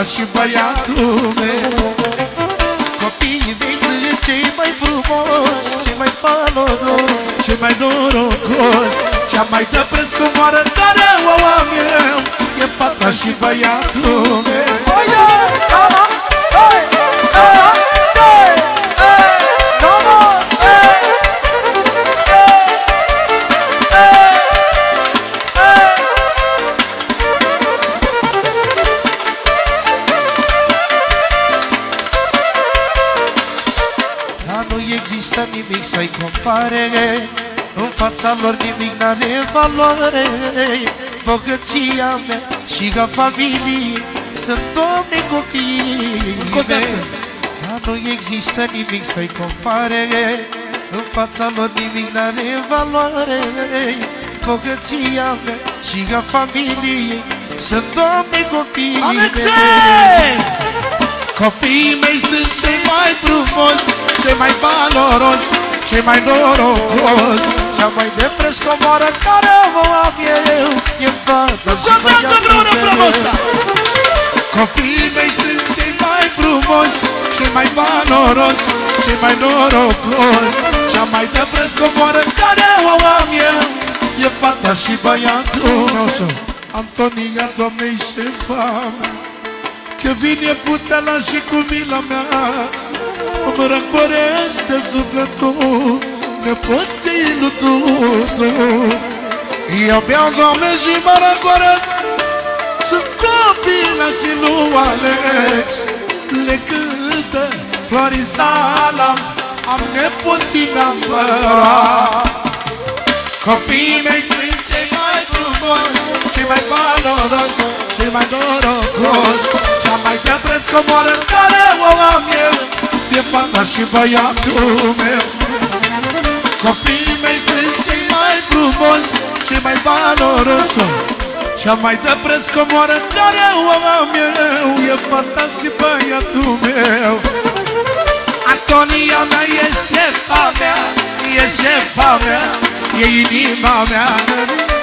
fata și băiatul meu. Copiii mei sunt cei mai frumoși Cei mai valoroși Ce mai norocos Cea mai de preț comoară care o am eu. E fata și băiatul meu. Oye! Come nimic să-i compare. În fața lor nimic n-are valoare Bogăția mea și ca familie Sunt domni copiii Încă o dată. mei Dar nu există nimic să-i compare. În fața lor nimic n-are valoare Bogăția mea și ca familie Sunt domni copiii Alexe! mei Copiii mei sunt cei mai frumoși Cei mai valoros Cei mai norocos Cea mai de preț comoară care o am eu E fata și Încă o dată împreună băiatul frumos ăsta. meu Copiii mei sunt cei mai frumoși Cei mai valoros Cei mai norocos Cea mai de preț comoară care o am eu E fata și băiatul nostru. Antonia, domnește fama Că vine putela și cu mila mea Îmi răcoresc de sufletul Nepoții lui Dudu Eu beau, Doamne, și mă răcoresc Sunt copila și lui Alex. Le cântă Florisala Am nepoții n-am Copiii mei sunt cei mai frumoși Cei mai valoroși Cei mai norocoși Cea mai de preț comoară care o am eu E fata și băiatul meu. Copiii mei sunt cei mai frumoși Cei mai valoroși Cea mai de preț comoară care o am eu E fata și băiatul meu. Antonia mea e șefa mea E șefa mea E inima mea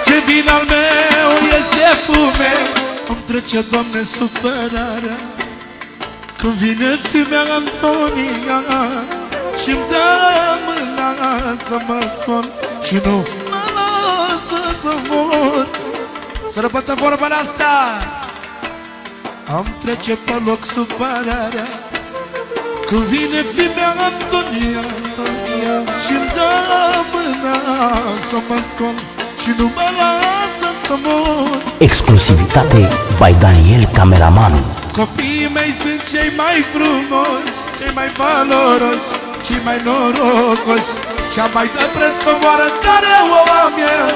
Când vin al meu E șeful meu. Îmi trece, Doamne, supărarea. Când vine fimea Antonia Și-mi dă mâna să mă scol Și nu mă lasă să mor. Să răpătă vorbele astea. Am trece pe loc supărarea. Când vine fimea Antonia, Antonia Și-mi dă mâna să mă scol Și nu mă lasă să mor. Exclusivitate by Daniel Cameramanul Copiii mei sunt cei mai frumoși Cei mai valoroși Cei mai norocoși. Cea mai de preț comoară care o am eu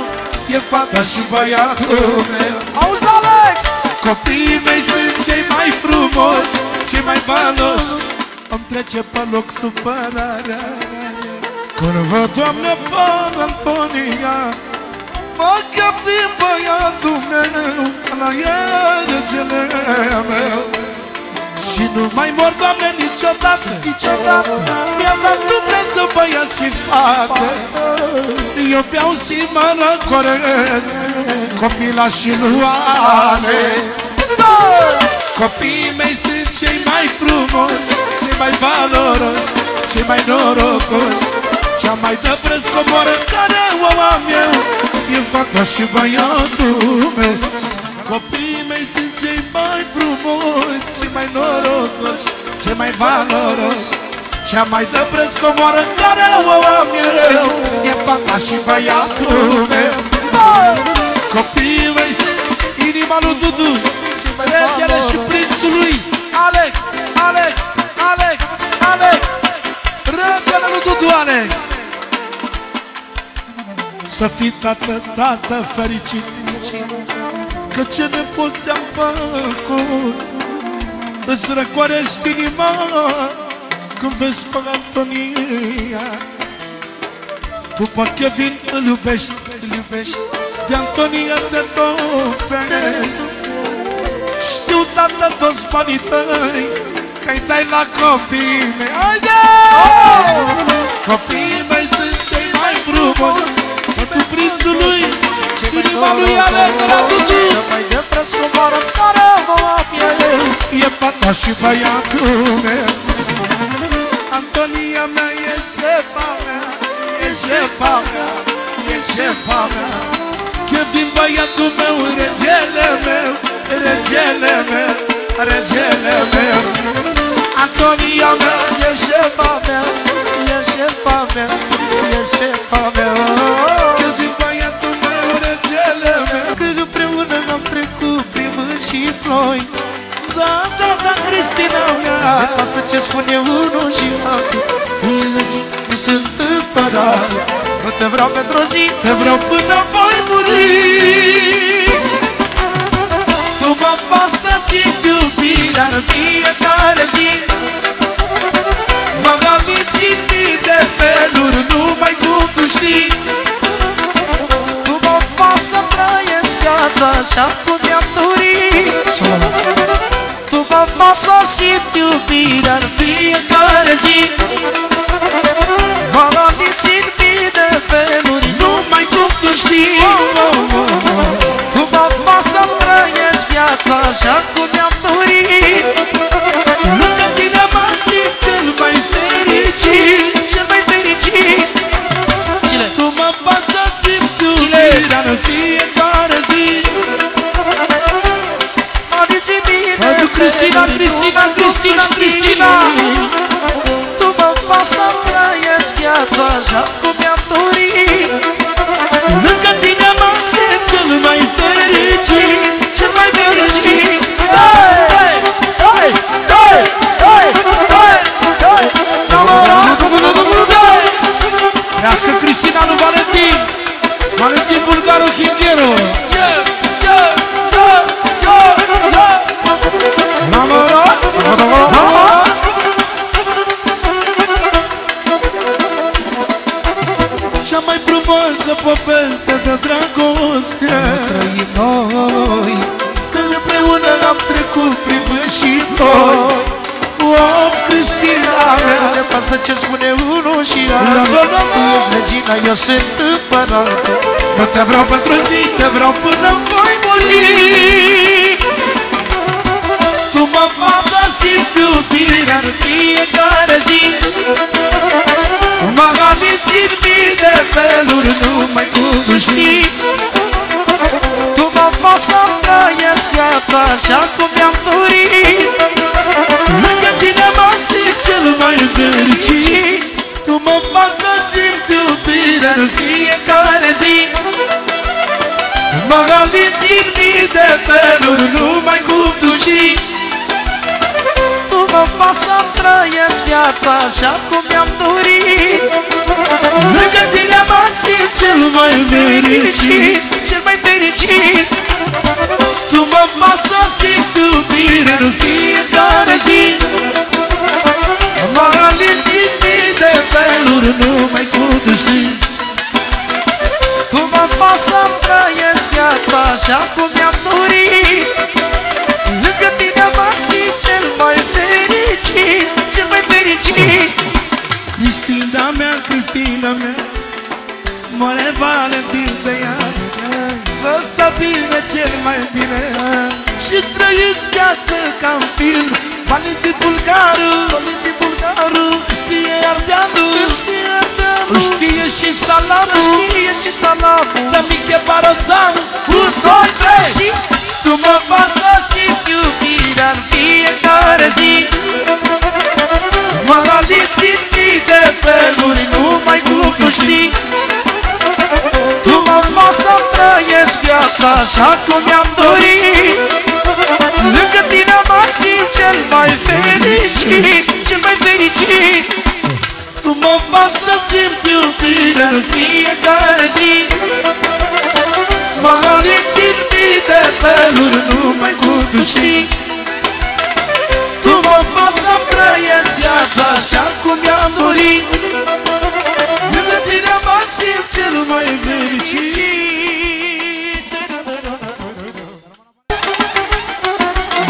E fata și băiatul meu. Auzi, Alex! Copiii mei sunt cei mai frumoși Cei mai valoroși Îmi trece pe loc supărarea. Când văd, Doamne, pe Antonia Mă că fii băiatul meu La iergele meu Și nu mai mor, Doamne, niciodată. Niciodată. Mi-a dat Dumnezeu băiat și fată. Eu beau și mă răcoresc Copila și luane Copiii mei sunt cei mai frumoși Cei mai valoroși Cei mai norocoși. Cea mai de preț comoară care o am eu E fata și băiatul meu. Copiii mei sunt cei mai frumoși Cei mai norocoși Cei mai valoroși. Cea mai de preț comoară care o am eu. E fata și băiatul meu. Copiii mei sunt inima lui Dudu Regele și prințul lui Alex, Alex, Alex, Alex. Regele lui Dudu Alex Să fii tată, tată fericit. Că ce nepoți am făcut. Îți răcorești inima Când vezi pe Antonia După Kevin îl iubești, îl iubești. De Antonia te topești știu, tată, toți banii tăi Că-i dai la copiii mei. Haide! Copiii mei sunt cei mai frumoși Pentru prințul lui Inima lui Alex la Dudu Cea mai de preț comoară care o am eu E Ca și băiatul meu. Antonia mea e șefa mea E șefa mea E șefa mea. Kevin băiatul meu Regele meu Regele meu Regele meu. Antonia mea E șefa mea E șefa mea, e șefa mea da, Cristina mea Ne pasă ce spune unul și altul. Nu sunt împărat Nu te vreau pentru o zi Te vreau până voi muri. Tu mă faci să simt iubirea în fiecare zi. Mă aminti în mii de feluri, numai cum tu știi viața așa cum mi-am dorit Tu mă faci să simt iubirea în fiecare zi. Mă aminti în mii de feluri Numai cum tu știi. Tu mă faci să trăiesc viața așa cum mi-am dorit. Lângă tine mă simt cel mai fericit Cel mai fericit Cine? Tu mă faci să simt iubirea în fiecare zi Aminti bine Pentru Cristina, Cristina, Cristina, Cristina Tu mă faci să trăiesc viața așa cum mi-am dragoste Trăim noi Când împreună am trecut prin vânt și ploi Of, Cristina mea Ne pasă ce spune unul și La, altul. la, la, la. Tu ești regina, eu sunt împăratul. Nu te vreau pentru zi, te vreau până voi muri. Tu mă faci să simt iubirea în fiecare zi. Mă aminti în mii de feluri, numai cum tu știi Tu mă faci să trăiesc viața așa cum mi-am dorit. Lângă tine mă simt cel mai fericit. Tu mă faci să simt iubirea în fiecare zi. Mă aminti în mii de feluri, numai cum tu știi. Tu mă faci să trăiesc viața așa cum mi-am dorit. Lângă tine mă simt cel mai fericit Cel mai fericit Tu mă faci să simt iubire în fiecare zi. Mă aminti în mii de feluri, numai cum tu știi Tu mă faci să trăiesc viața așa cum mi-am dorit. Lângă tine mă simt cel mai fericit Cel mai fericit. Cristina mea, Cristina mea More Valentin de ea Vă sta bine cel mai bine. Și trăiți viață ca în film. Valentin Bulgaru Valentin Bulgaru. Știe Ardeanu Știe Ardeanu Știe și Salamu Știe și Salamu Da Miche Barozan Un, doi, trei. Și Tu mă faci să simt iubirea în fiecare zi. Mă aliți în mii de feluri Numai cum tu știi Tu mă faci să trăiesc viața așa cum mi-am dorit. Lângă tine mă simt cel mai fericit Cel mai fericit. Tu mă faci să simt iubire în fiecare zi. Mă aliți în mii de feluri Numai cum tu știi Tu mă faci să trăiesc viața Așa cum mi-am dorit Lângă tine mă simt cel mai fericit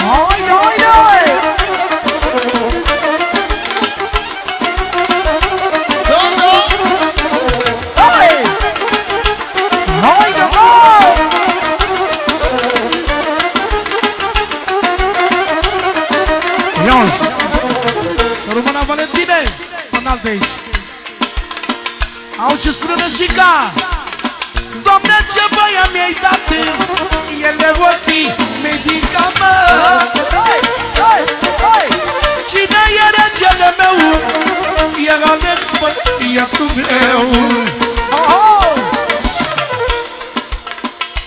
Hai, hai, hai! Da, da Hai! Hai, hai! Ia-uzi Să rămână Valentine Înalt de aici Au ce spune Răjica Doamne, ce băia mi-ai dat? Ele ochii medica mă Cine e regele meu? E Alex, bă, e tu meu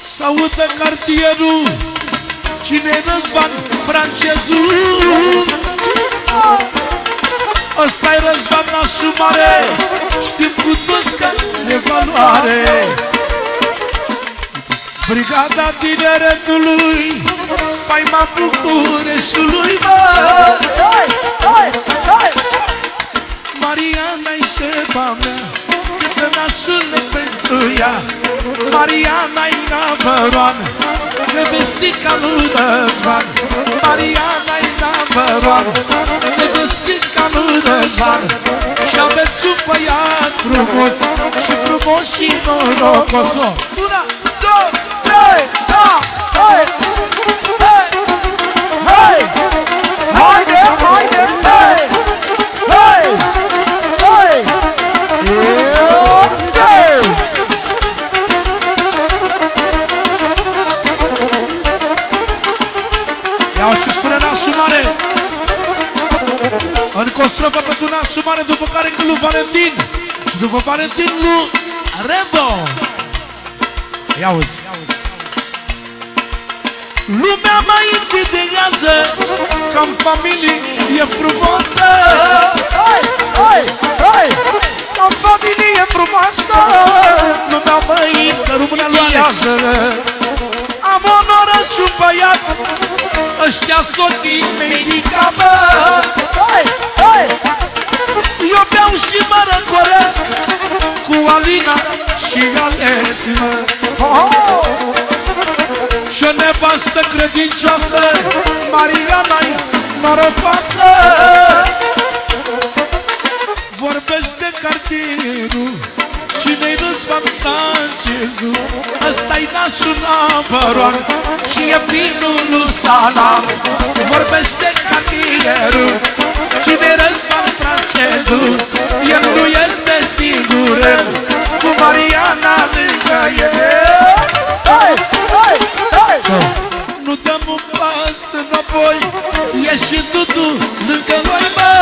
S-audă cartierul. Cine-i Răzvan francezul? Ăsta-i Răzvan nașul mare Știm cu toți că e valoare. Brigada tineretului Spaima Bucureștiului, mă Mariana-i șefa mea Câtă nașule pentru ea. Mariana-i number Nevestica lui Răzvan. Mariana-i number Nevestica lui Răzvan. Și aveți un băiat frumos Și frumos și norocos. Una, două, trei, da, hai, hai, hai Haide, haide, hei! O strofă pentru nasul mare După care încă lui Valentin Și după Valentin lui Rendo Ia uzi Lumea mă invidiază Că-n familie e frumoasă Hei! Hei! Hei! O familie frumoasă Lumea măi Să rămână lui Alex Iază Am onoră și un băiat Ăștia soții medica mă Hei! Hei! Eu beau și mă răcoresc Cu Alina și Alex Oh! Și o nevastă credincioasă Mariana-i norocoasă Vorbește cartierul Cine-i Răzvan francezul Ăsta-i nașul number Și e finul lui Salam Vorbește cartierul Cine-i Răzvan francezul El nu este singur Cu Mariana lângă el Hei! Hei! Hei! nu dăm un pas înapoi E și Dudu lângă noi, mă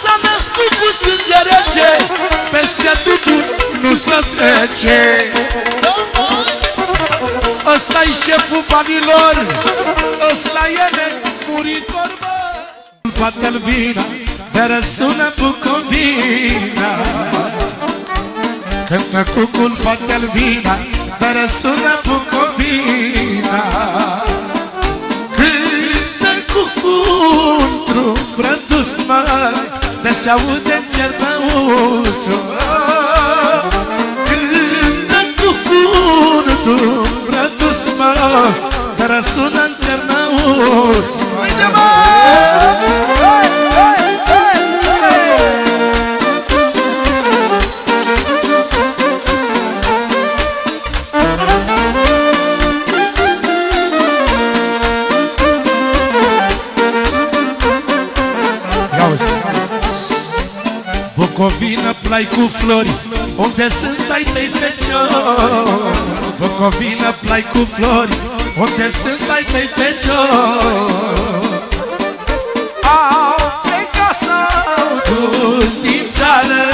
S-a născut cu sânge rece Peste Dudu nu se trece. Ăsta-i șeful banilor Ăsta e nemuritor, mă Poate-l vina De răsună Bucovina Cântă cu culpa de-l vina Dar sună Bucovina Cântă cu într-un brădus mă De se aude în cer băuțul Cântă cu într-un brădus mă Dar sună în cer băuțul Uite mă! Bucovina, plai cu flori. Unde sunt ai tăi feciori Bucovina, plai cu flori. Unde sunt ai tăi feciori Au plecat sau Dus din țară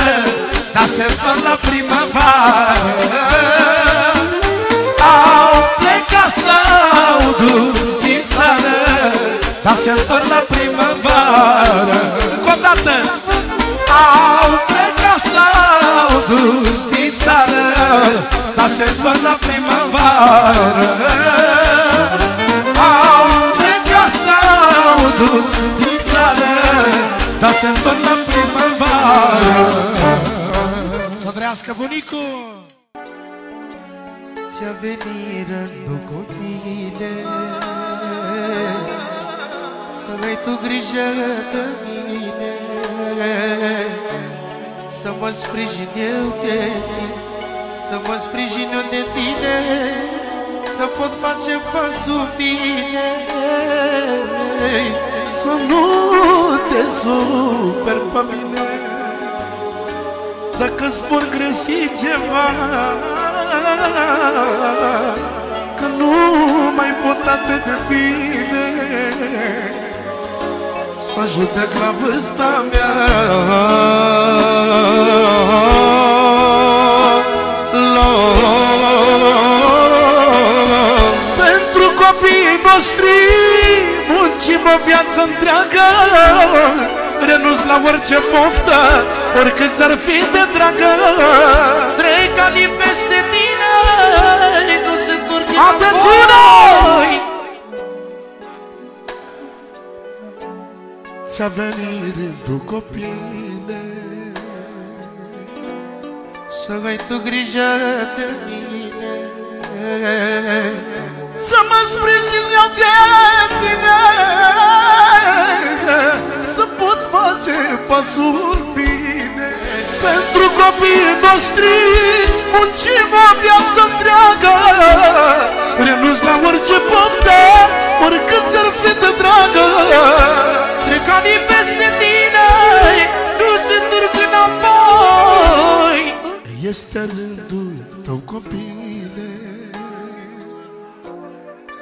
Dar se întorc la primăvară. Au plecat s-au dus din țară Dar se întorc la primăvară se întorc la primăvară. Au plecat s-au dus din țară Dar se întorc la primăvară. Să trăiască bunicul. Ți-a venit rândul copile Să ai tu grijă de mine. Să mă sprijin eu de tine Să mă sprijin eu de tine Să pot face pasul bine. Să nu te super pe mine. Dacă spun greșit ceva Că nu mai pot atât de bine Să judec la vârsta mea Pentru copiii noștri Muncim o viață întreagă. Renunț la orice poftă Oricât ți-ar fi de dragă. Trec ani peste tine Nu se întorc Atențiune! înapoi Ți-a venit rândul copile Să ai tu grijă de mine. Să mă sprijin eu de tine. Să pot face pasul bine. Pentru copiii noștri Muncim o viață întreagă. Renunț la orice poftă Oricât ți-ar fi de dragă. Trec ani peste tine Nu se întorc înapoi Este rândul tău copile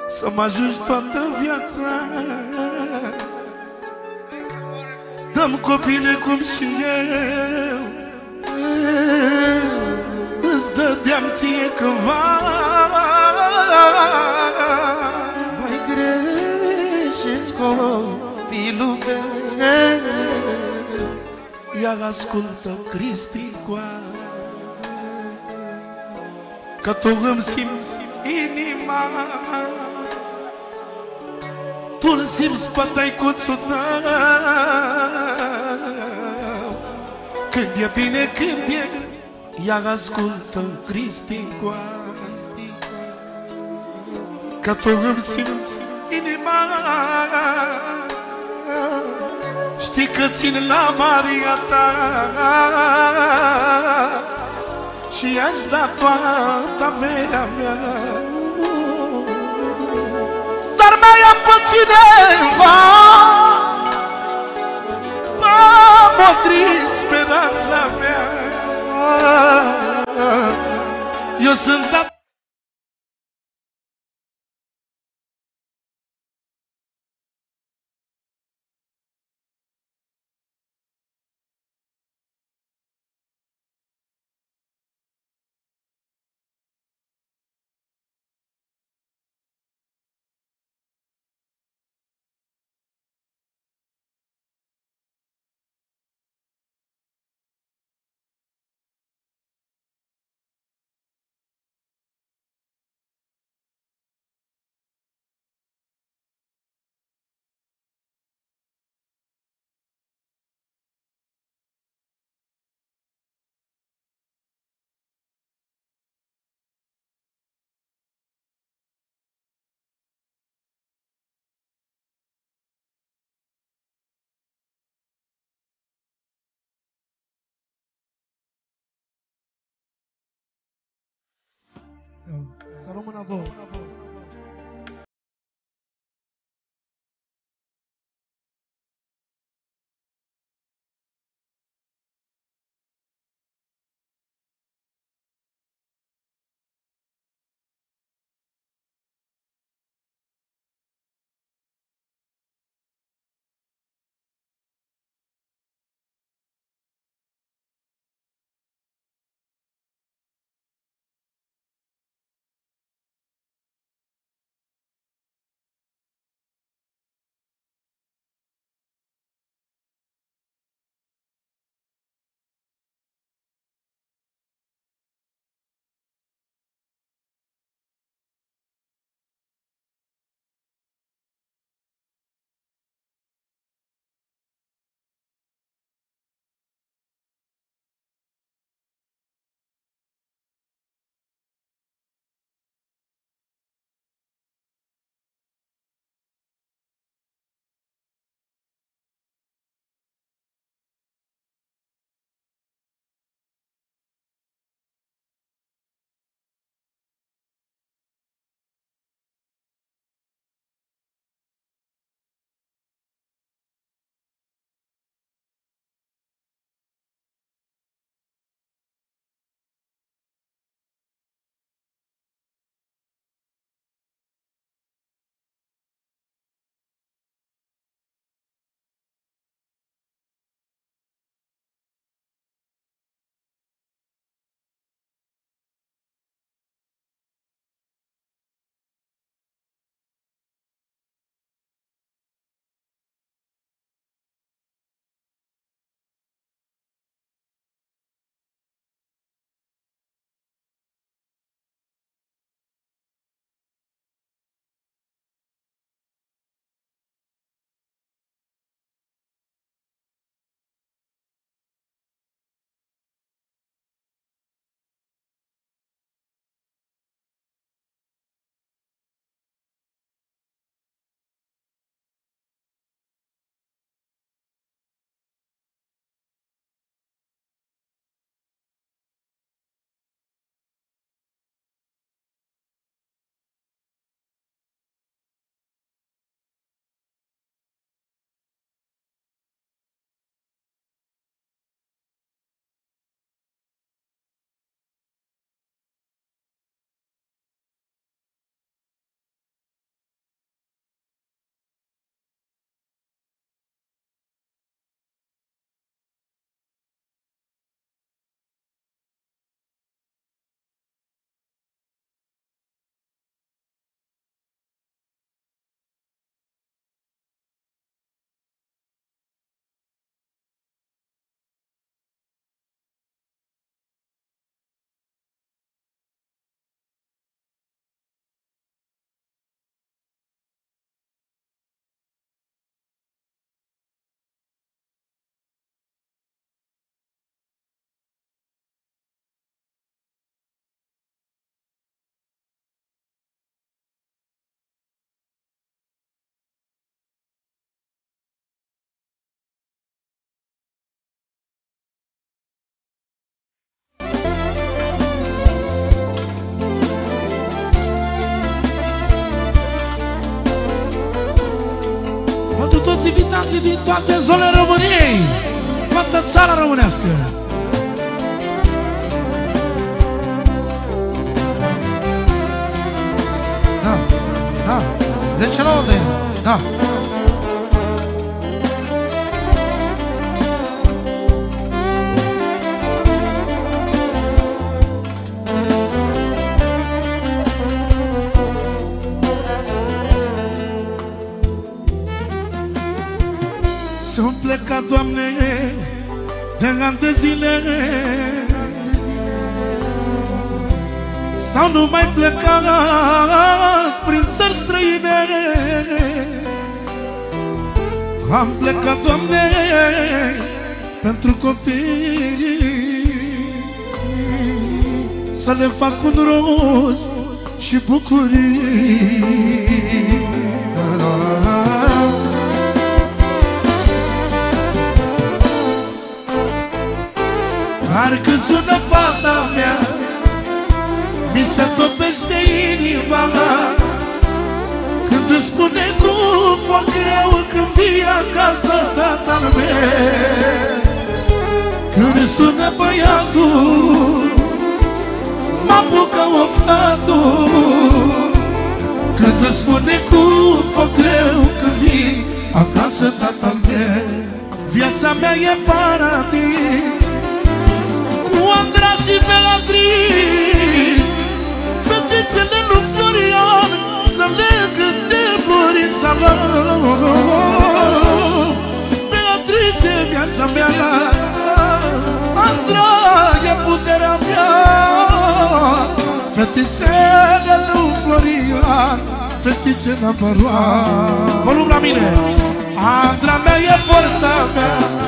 Să mă ajungi toată viața. Dăm copile cum și eu Îți dădeam ție cândva. Mai greșesc copilul meu Ia ascultă Cristicoa Că tu îmi simți inima. Tu îl simți pe tăicuțul tău. Când e bine, când e greu Ia ascultă Cristicoa Că tu îmi simți inima. Știi că țin la Maria ta Și aș da toată averea mea. Dar mai am pe cineva M-a modrit speranța mea. Eu sunt dat Să rămână vouă. Invitații din toate zonele României Toată țara românească. Da, da. 10 la 8 Da Sunt plecat, Doamne, de ani de zile. Stau numai plecat prin țări străine. Am plecat, Doamne, pentru copii. Să le fac un rost și bucurii Parcă sună fata mea Mi se topește inima Când îmi spune cu foc greu Când vii acasă tatăl meu. Când îmi sună băiatul Mă apucă oftatul. Când îmi spune cu foc greu Când vii acasă tatăl meu. Viața mea e paradis. cu Andra și Beatrice Fetițele lui Florian Să le cânte Florin Salon Beatrice e viața mea Andra e puterea mea. Fetițele lui Florian Fetițe number one Volum la mine. Andra mea e forța mea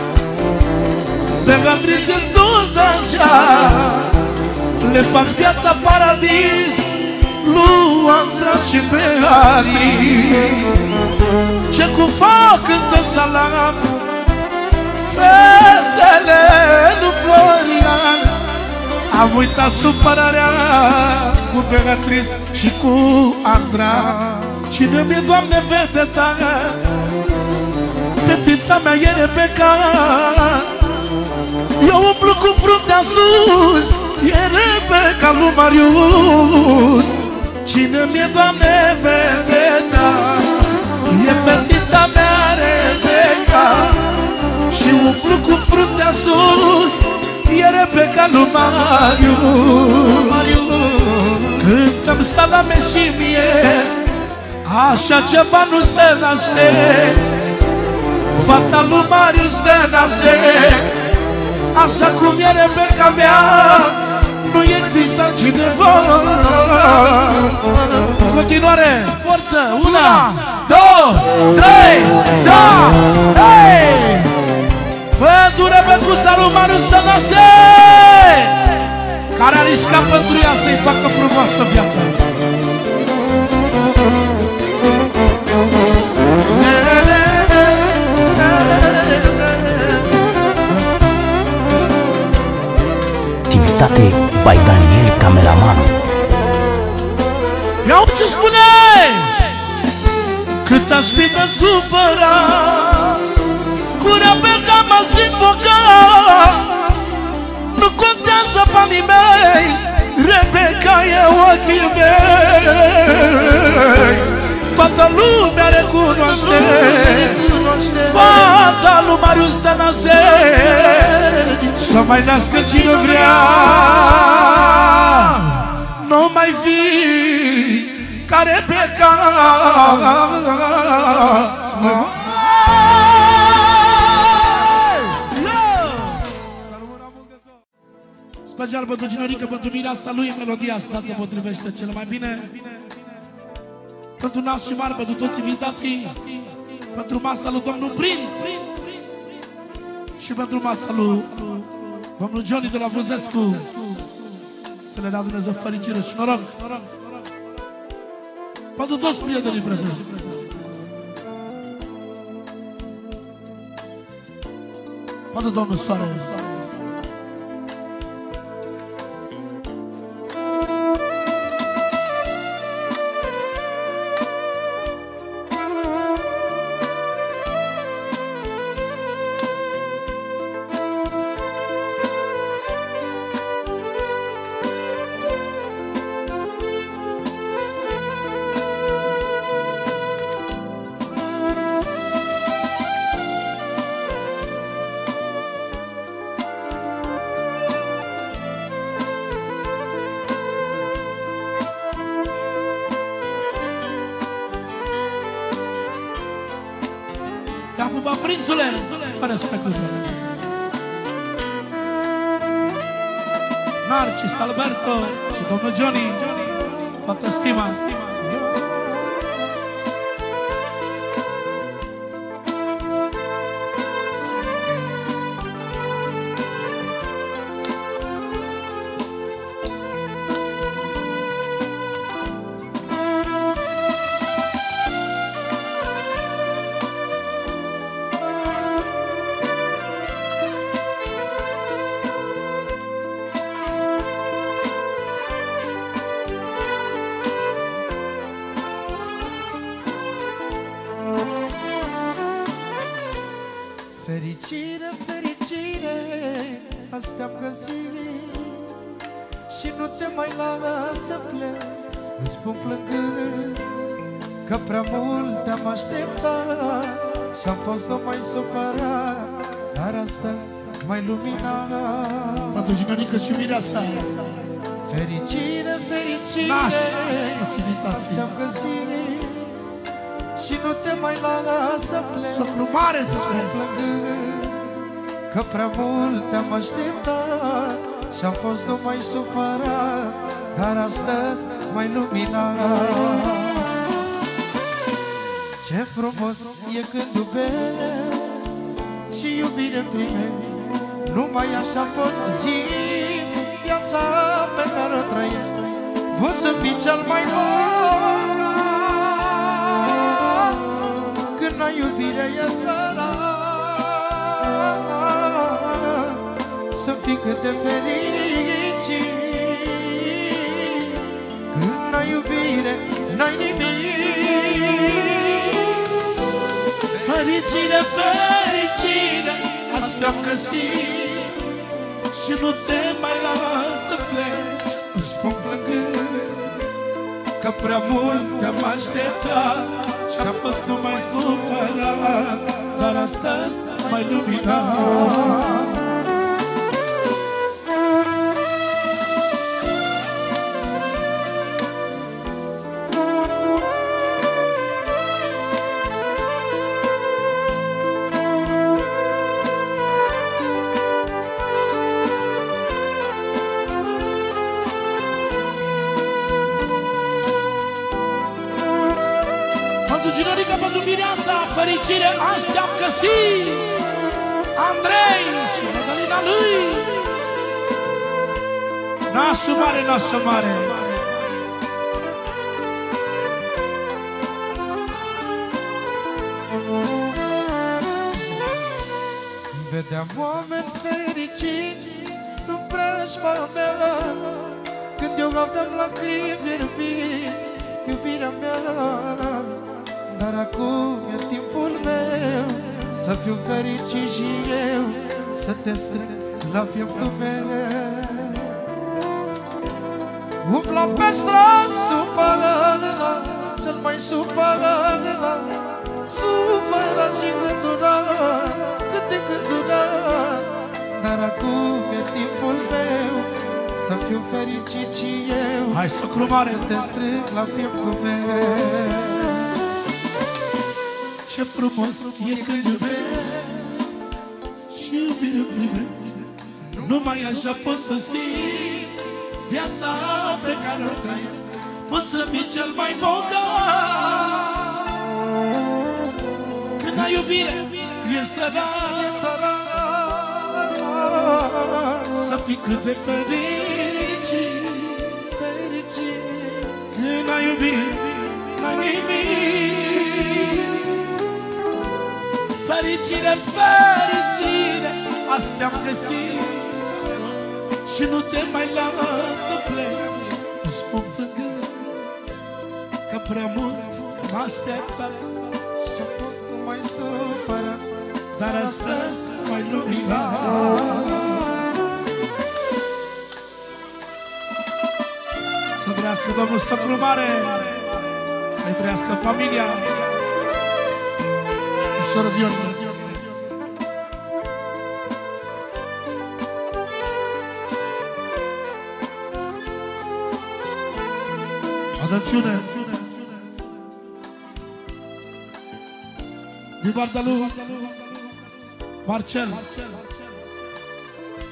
Beatrice tot așa Le fac viața paradis. Lui Andras și Beatrice Ce cu fac cântă salam Fetele lui Florian. Am uitat supărarea Cu Beatrice și cu Andra. Cine mi-e, Doamne, vedeta Fetița mea e Rebecca eu umplu cu fruntea sus E Rebecca lui Marius. Cine mi-e, Doamne, vedeta E fetița mea Rebecca Și umplu cu fruntea sus E Rebecca lui Marius. Cântăm salame și mie Așa ceva nu se naște. Fata lui Marius de naște Așa cum e Rebecca mea Nu există cineva Continuare, forță, una, două, trei, da, hei! Pentru Rebecuța lui Marius Tănase Care a riscat pentru ea să-i facă frumoasă viața Activitate by Daniel Cameramanul Iau ce spune! Cât aș fi de supărat Cu Rebecca m-aș invoca. Nu contează banii mei Rebecca e ochii mei. Toată lumea recunoaște. Fata lui Marius Tănase Să mai nască cine vrea. Nu mai fi care pleca. Special pentru Ginorică, pentru mireasa lui Melodia asta se potrivește cel mai bine. Pentru nas și mari, pentru toți invitații Pentru masa lui domnul Prinț Și pentru masa lui domnul Johnny de la Vuzescu Să le dea Dumnezeu fericire și noroc pentru toți prietenii prezenți. Pentru domnul Soare. pupa, plângând Că prea mult te-am așteptat Și-am fost numai supărat Dar astăzi mai luminat Pentru Ginonică și Mireasa, Fericire, fericire Naș, facilitații. Asta am găsit Și nu te mai las să pleci socru mare să spuneți. plângând Că prea mult te-am așteptat Și-am fost numai supărat Dar astăzi mai luminat Ce frumos e când iubire Și iubire prime. Numai așa poți să zici Viața pe care o trăiești. Poți să fii cel mai bun Când ai iubire e sărat Să fii cât de fericit iubire, n-ai nimic. Fericire, fericire, asta am găsit Și nu te mai las să pleci Îți spun plângând Că prea mult te-am așteptat Și-am fost numai supărat Dar astăzi mai luminat lui. Nașul mare, nașul mare. Vedeam oameni fericiți în preajma mea. Când eu aveam lacrimi fierbiți, iubirea mea. Dar acum e timpul meu Să fiu fericit și eu Să te strâng la pieptul meu. Umbla pe stradă supărat Cel mai supărat Supărat și gândurat Cât de gândurat Dar acum e timpul meu Să fiu fericit și eu. Hai, socru mare Te strâng la pieptul meu. Ce frumos e când iubești Și iubire primești Numai așa poți să simți Viața pe care o trăiești. Poți să fii cel mai bogat. Când ai iubire E sărat Să fii cât de fericit Fericit. Când ai iubire N-ai nimic. Fericire, fericire Astea am găsit Și nu te mai las să pleci. Îți spun plângând Că prea mult m-a așteptat Și-a fost numai supărat Dar astăzi mai luminat. Să trăiască Domnul Socru Mare Să-i trăiască familia. Ușor Vion Atențiune Din partea lui Marcel.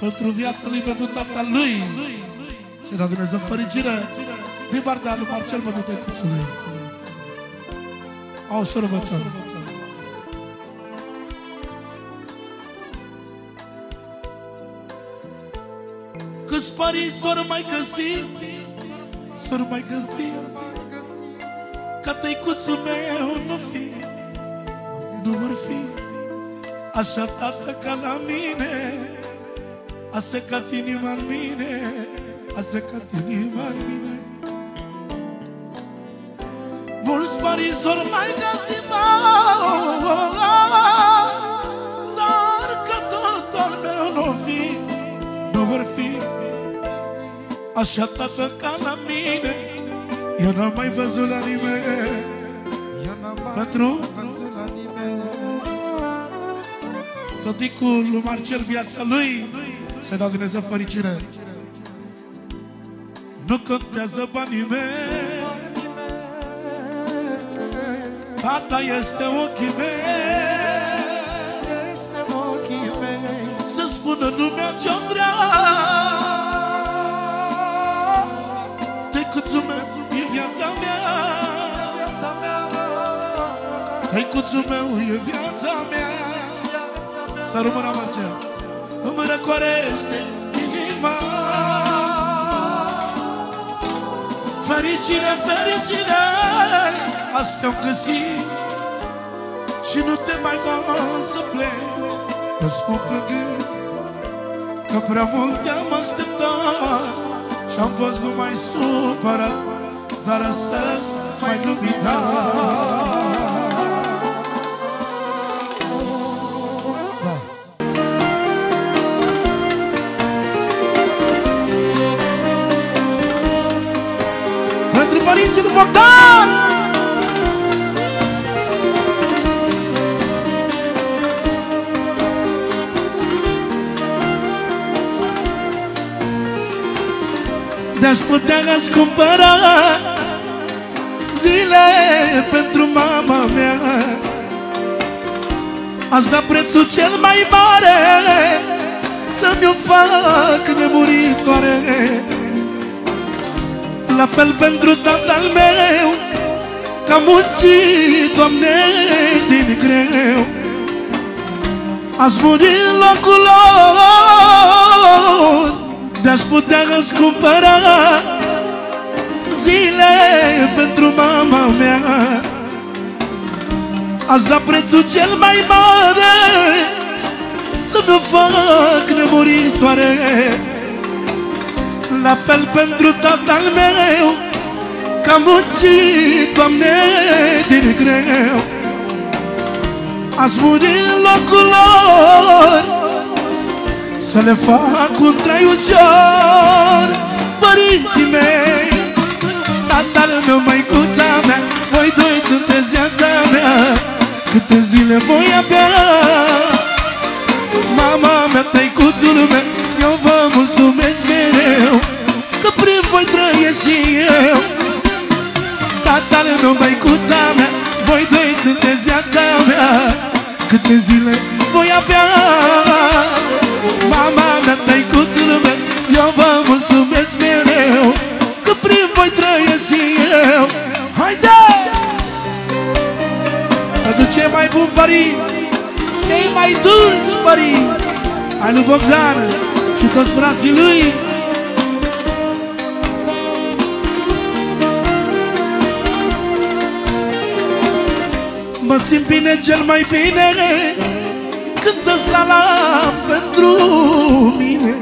Pentru viața lui, pentru tata lui. Să-i dea Dumnezeu fericire. Din partea lui Marcel pentru tăicuțul lui. Au sărbători Câți părinți s-or mai găsi S-or mai găsi Ca tăicuțul meu nu fi Nu vor fi. Așa tată ca la mine A secat inima în mine A secat inima în mine. Mulți părinți s-or mai găsi mă, Dar că tot al meu nu fi Nu vor fi. Așa tată ca la mine Eu n-am mai văzut la nimeni. Eu n-am mai Pentru văzut la nimeni. Tăticul lui Marcel viața lui. Să-i dau Dumnezeu fericire. Nu contează banii mei. Tata este ochii mei. Este ochii mei. Să spună lumea ce-o vrea Tăicuțul meu e viața mea. Viața mea Să rămână Marcel. Îmi răcorește inima. Fericire, fericire Asta am găsit. Și nu te mai las să pleci. Îți spun plângând Că prea mult te-am așteptat. Și-am fost numai supărat Dar astăzi mai luminat părinții lui Bogdan! De-aș putea aș cumpăra Zile pentru mama mea. Aș da prețul cel mai mare Să-mi o fac nemuritoare La fel pentru tatăl meu Că am muncit, Doamne, din greu. Aș muri în locul lor De-aș putea îți cumpăra Zile pentru mama mea. Aș da prețul cel mai mare Să-mi o fac nemuritoare La fel pentru tatăl meu Că am muncit, Doamne, din greu. Aș muri în locul lor Să le fac un trai ușor. Părinții mei Tatăl meu, măicuța mea Voi doi sunteți viața mea. Câte zile voi avea? Mama mea, tăicuțul meu Eu vă mulțumesc mereu. Că prin voi trăiesc și eu. Tatăl meu, măicuța mea Voi doi sunteți viața mea. Câte zile voi avea? Mama mea, tăicuțul meu Eu vă mulțumesc mereu Că prin voi trăiesc și eu. Haide! Pentru cei mai buni părinți Cei mai dulci părinți Ai lui Bogdan și toți frații lui Mă simt bine cel mai bine. Cântă salam pentru mine.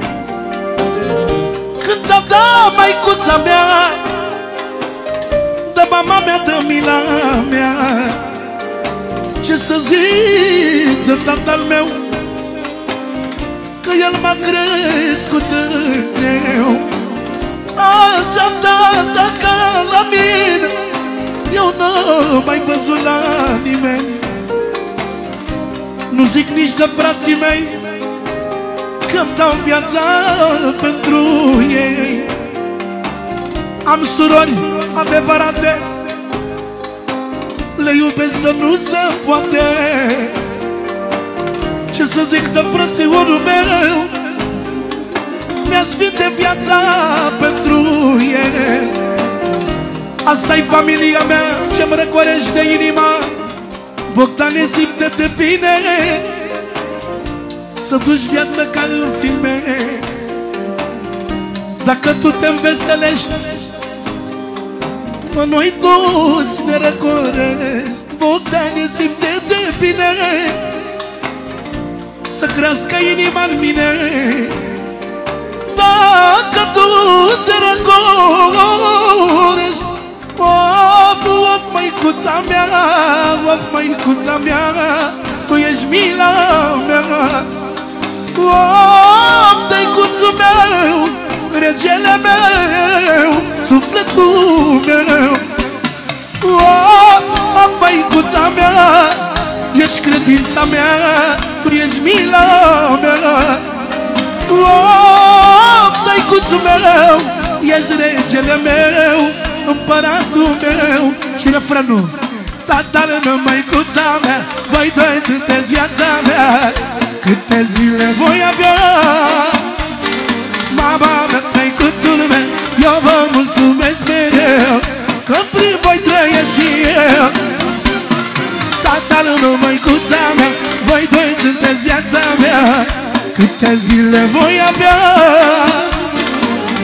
Cântă da maicuța mea. Da mama mea, dă mila mea. Ce să zic de tatăl meu? Că el m-a crescut în greu Așa tata ca la mine Eu n-am mai văzut la nimeni. Nu zic nici de frații mei Că-mi dau viața pentru ei. Am surori adevărate Le iubesc că nu se poate. Ce să zic de frățiorul meu? Mi-a de viața pentru el Asta-i familia mea ce-mi răcorește inima. Bogdane simte de bine. Să duci viața ca în filme. Dacă tu te înveselești Mă, noi toți ne răcorești. Bogdane simte de bine. Să crească inima în mine. Dacă tu te răcorești Of, of, măicuța mea Of, măicuța mea Tu ești mila mea. Of, tăicuțul meu Regele meu Sufletul meu. Of, of, măicuța mea Ești credința mea Tu ești mila mea. Of, tăicuțul meu Ești regele meu împăratul meu. Și refrenul Tatăl meu, măicuța mea Voi doi sunteți viața mea. Câte zile voi avea? Mama mea, măicuțul meu Eu vă mulțumesc mereu Că prin voi trăiesc și eu. Tatăl meu, măicuța mea Voi doi sunteți viața mea. Câte zile voi avea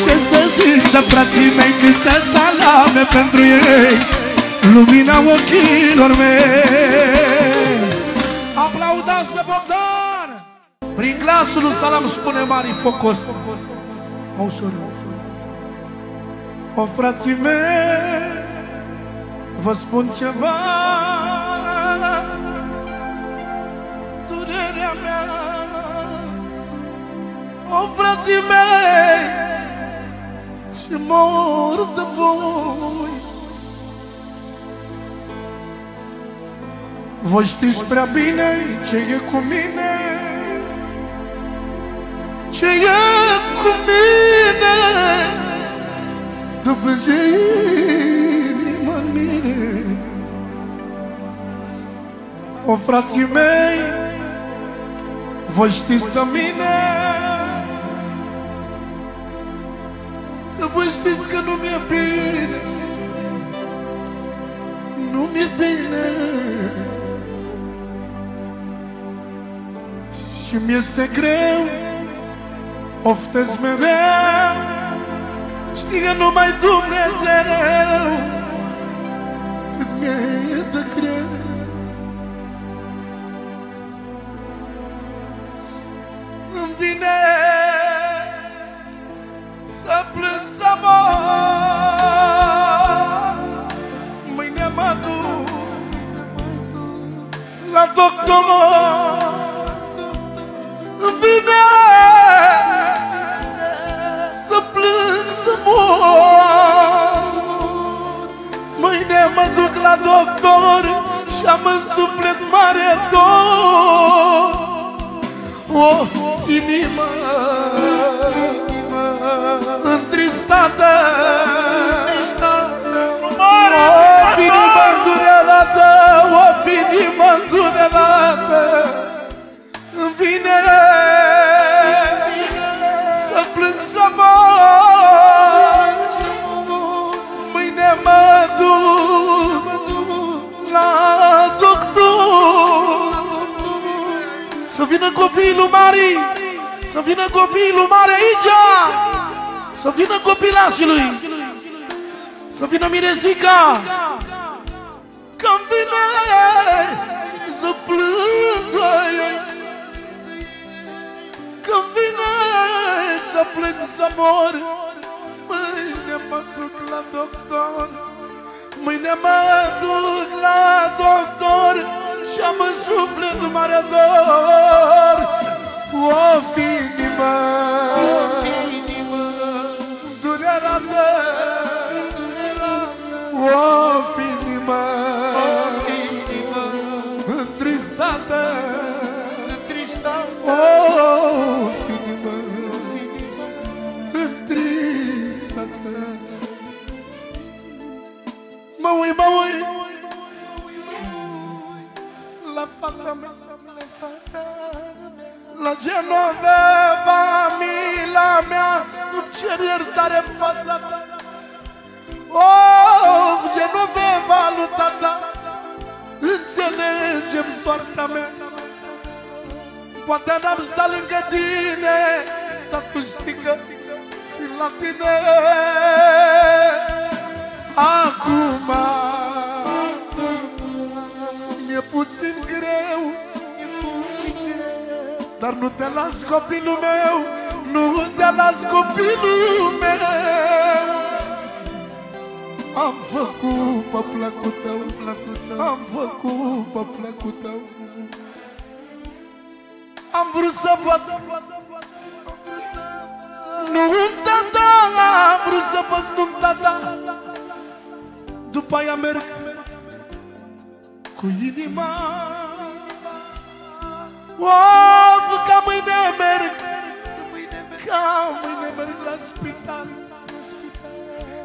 ce să zic de frații mei Câte salame pentru ei Lumina ochilor mei. Aplaudați pe Bogdan! Prin glasul lui Salam spune mari focos. O O frații mei Vă spun ceva. Durerea mea O frații mei și mor de voi. Voi știți prea bine ce e cu mine? Ce e cu mine? După ce inima în mine. O frații mei Voi știți de mine voi știți că nu mi-e bine. Nu mi-e bine. Și mi-este greu Oftez mereu. Știi că numai Dumnezeu Cât mi-e de greu. Îmi vine plâng să mor Mâine mă duc la doctor. Vine să plâng să mor. Mâine mă duc la doctor și am în suflet mare dor. Oh, inima întristată. O inimă îndurerată O inimă îndurerată Îmi vine Să plâng să mor Mâine mă duc La doctor. Să vină copiii lui Mari. Să vină copiii lui Mari aici să vină copilașii lui. Să vină Mirezica. Că-mi vine să plângă Că-mi vine să plâng să mor. Mâine mă duc la doctor. Mâine mă duc la doctor Și am în suflet mare dor. O fi inimă Genoveva, mila mea Îmi cer iertare în fața ta. Oh, Genoveva, lui tata Înțelegem soarta mea. Poate n-am stat lângă tine Dar tu știi că sunt la tine. Acum Mi-e puțin greu Dar nu te las copilul meu Nu te las copilul meu. Am făcut pe placul tău Am făcut pe placul tău Am vrut să văd. Nu un tata Am vrut să văd un tata. După aia merg Cu inima Of, ca mâine merg Ca mâine merg la spital.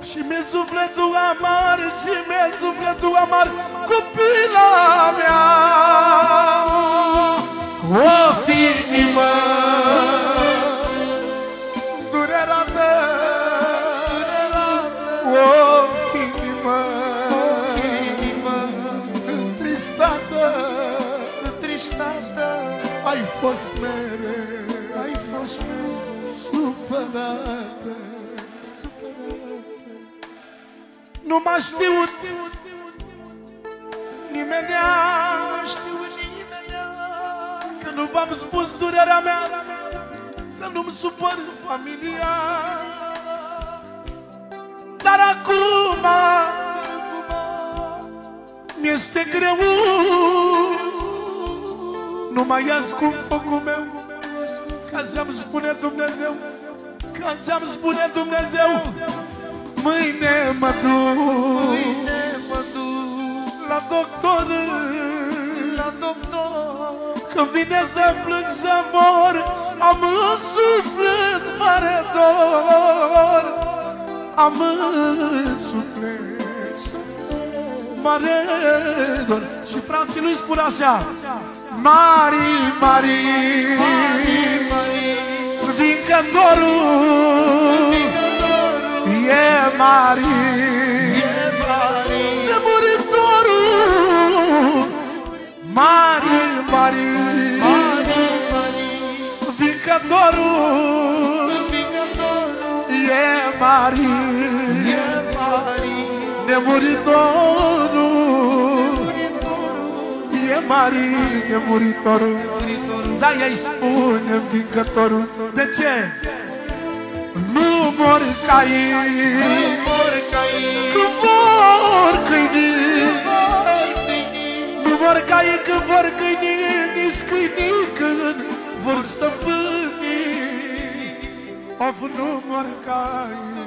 Și mi-e sufletul amar Și mi-e sufletul amar Copila mea Nu m-a știut Nimeni n-a știut nimeni Că nu v-am spus durerea mea Să nu-mi supăr familia Dar acum Mi-este greu Nu mai ascund focul meu. Ca așa-mi spune Dumnezeu Ca așa-mi spune Dumnezeu Mâine mă duc mă duc la doctor. la doctor. Când vine să plâng să mor Am în suflet mare dor. Am în suflet mare dor. Și frații lui spun așa Mari, mari, Vingătorul E mari Nemuritorul Mari, mari Vingătorul E mari Nemuritorul E mari, nemuritorul. Da, ei spune învingătorul De ce? Nu mor caii Când vor câinii Nu vor caii când vor câinii Nici câinii când vor stăpânii Of, nu mor caii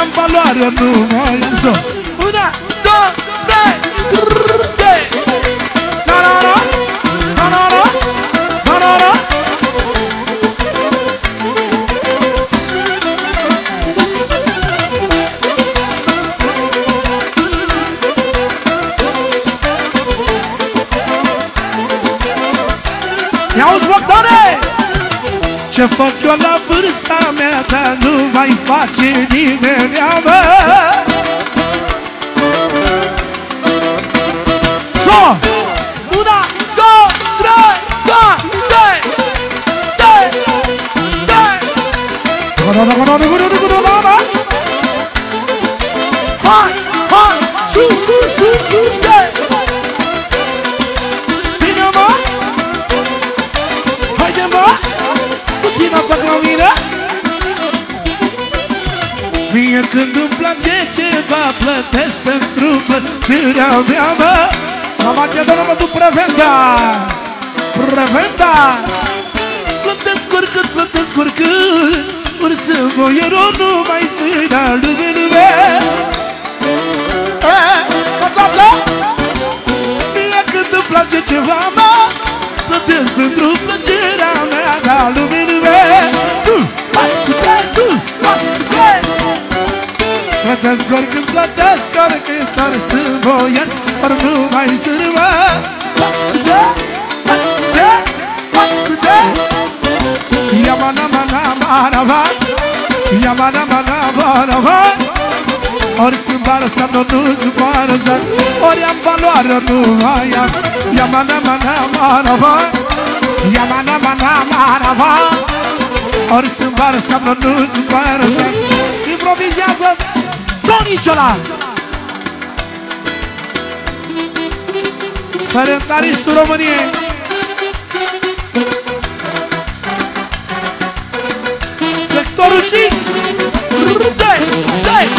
am valoare, nu mai am să Una, două, trei, trrrde! Ce fac eu la vârsta mea Dar nu mai face nimeni a mă So! Plăcerea mea. Mă. La Macedonă mă duc preventa Preventa Plătesc oricât, plătesc oricât. Ori să boierul nu mai se da lume, lume Eh, toată Mie când îmi place ceva, mă Plătesc pentru plăcerea mea Da lume, Plătesc oricât plătesc oricât Ori sunt boier, ori nu mai sunt mă Poți putea, poți putea, poți putea. Yamana mana mana va. Yamana mana mana va. Ori sunt bară sau nu, nu sunt bară sau Ori am valoare, ori nu mai am Yamana mana mana va. Yamana mana mana va. Ori sunt bară sau nu, nu sunt bară sau Improvizează Tony Ciolan Ferentaristul României. Sectorul 5 2, 2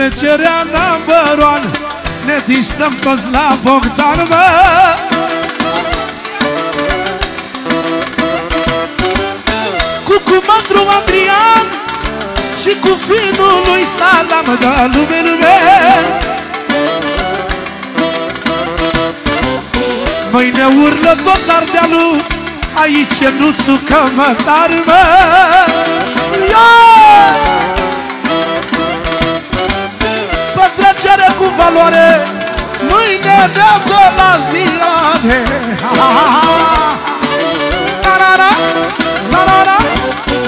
Petrecerea number one Ne distrăm toți la Bogdan, mă! Cu cumandru Adrian Și cu finul lui Salam Da lume, lume Mâine urlă tot Ardealul Aici e nuțul cămătar, mă! Yeah! Petrecere cu valoare Mâine ne dă la ziare Tarara, tarara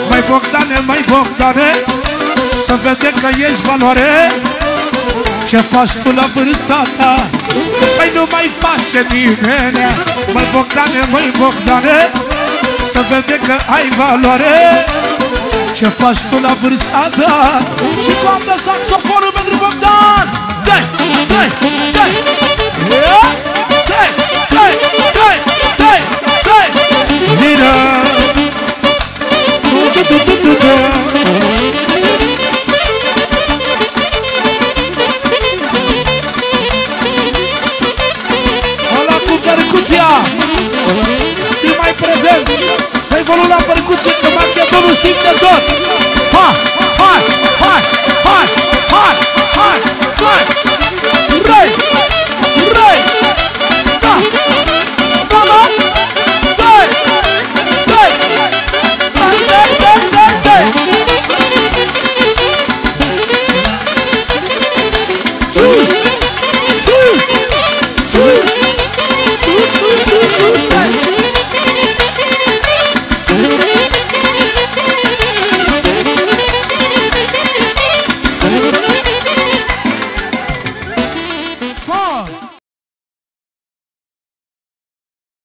Mai Bogdane, mai Bogdane Să vede că ești valoare. Ce faci tu la vârsta ta? Păi nu mai face nimeni. Mai Bogdane, mai Bogdane Să vede că ai valoare. Ce faci tu la vârsta ta? Și toată saxofonul pentru Bogdan Fii mai prezent. Dă-i volum la percuție Că machetonul simte tot one, one.